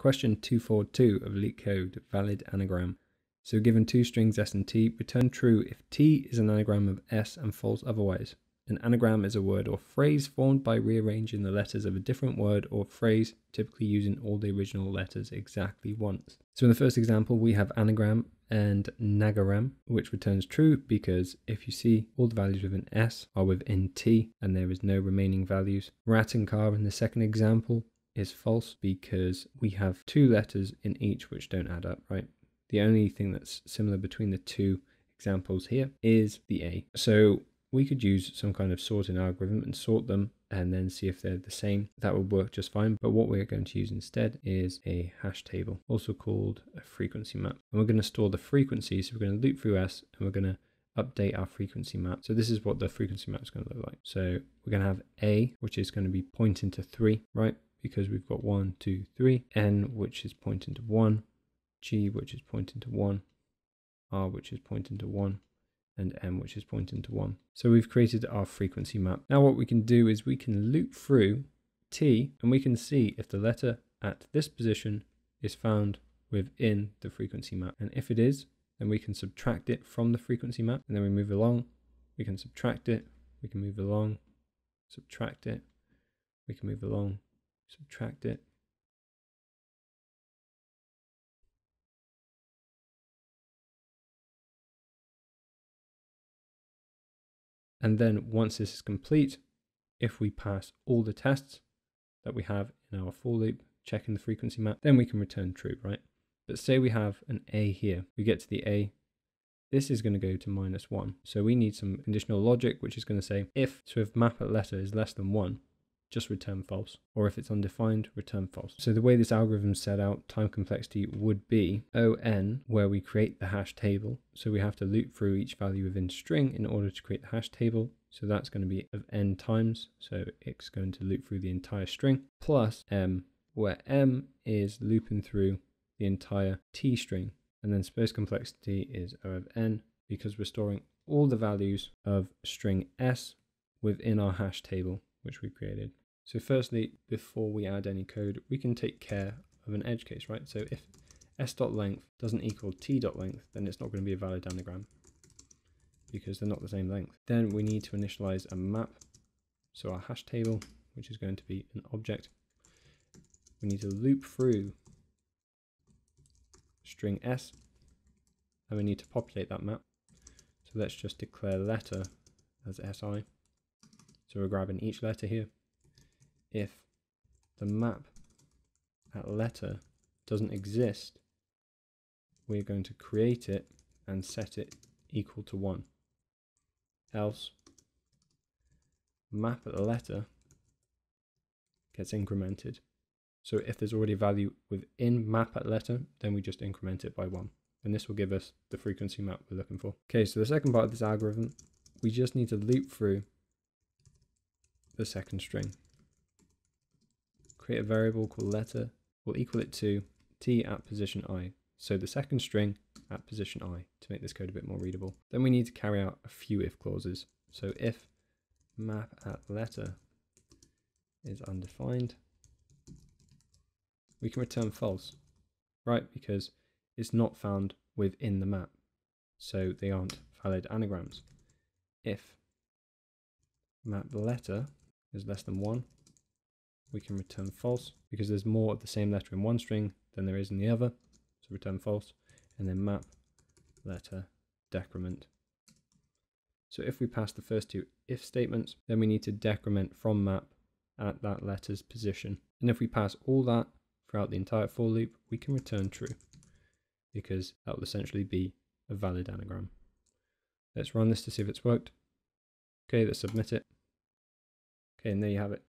Question 242 of LeetCode, valid anagram. So given two strings s and t, return true if t is an anagram of s and false otherwise. An anagram is a word or phrase formed by rearranging the letters of a different word or phrase, typically using all the original letters exactly once. So in the first example, we have anagram and nagaram, which returns true because if you see all the values within s are within t and there is no remaining values. Rat and car in the second example is false because we have two letters in each which don't add up, right? The only thing that's similar between the two examples here is the A. So we could use some kind of sorting algorithm and sort them and then see if they're the same. That would work just fine. But what we're going to use instead is a hash table, also called a frequency map. And we're going to store the frequency. So we're going to loop through S and we're going to update our frequency map. So this is what the frequency map is going to look like. So we're going to have A, which is going to be pointing to three, right? Because we've got one, two, three, n which is pointing to one, g which is pointing to one, r which is pointing to one, and m which is pointing to one. So we've created our frequency map. Now what we can do is we can loop through t and we can see if the letter at this position is found within the frequency map. And if it is, then we can subtract it from the frequency map and then we move along. We can subtract it, we can move along, subtract it, we can move along, subtract it. And then once this is complete, if we pass all the tests that we have in our for loop, checking the frequency map, then we can return true, right? But say we have an A here, we get to the A, this is going to go to minus one. So we need some conditional logic, which is going to say if so if map at letter is less than one, just return false. Or if it's undefined, return false. So the way this algorithm set out, time complexity would be on, where we create the hash table. So we have to loop through each value within string in order to create the hash table. So that's going to be of n times. So it's going to loop through the entire string plus m, where m is looping through the entire t string. And then space complexity is O of n because we're storing all the values of string s within our hash table, which we created. So firstly, before we add any code, we can take care of an edge case, right? So if s.length doesn't equal t.length, then it's not going to be a valid anagram because they're not the same length. Then we need to initialize a map. So our hash table, which is going to be an object, we need to loop through string s, and we need to populate that map. So let's just declare letter as si. So we're grabbing each letter here if the map at letter doesn't exist, we're going to create it and set it equal to 1. Else, map at the letter gets incremented. So if there's already a value within map at letter, then we just increment it by 1. And this will give us the frequency map we're looking for. Okay, so the second part of this algorithm, we just need to loop through the second string create a variable called letter. We'll equal it to t at position i. So the second string at position i to make this code a bit more readable. Then we need to carry out a few if clauses. So if map at letter is undefined, we can return false, right? Because it's not found within the map. So they aren't valid anagrams. If map letter is less than one, we can return false because there's more of the same letter in one string than there is in the other. So return false and then map letter decrement. So if we pass the first two if statements, then we need to decrement from map at that letter's position. And if we pass all that throughout the entire for loop, we can return true because that will essentially be a valid anagram. Let's run this to see if it's worked. Okay, let's submit it. Okay, and there you have it.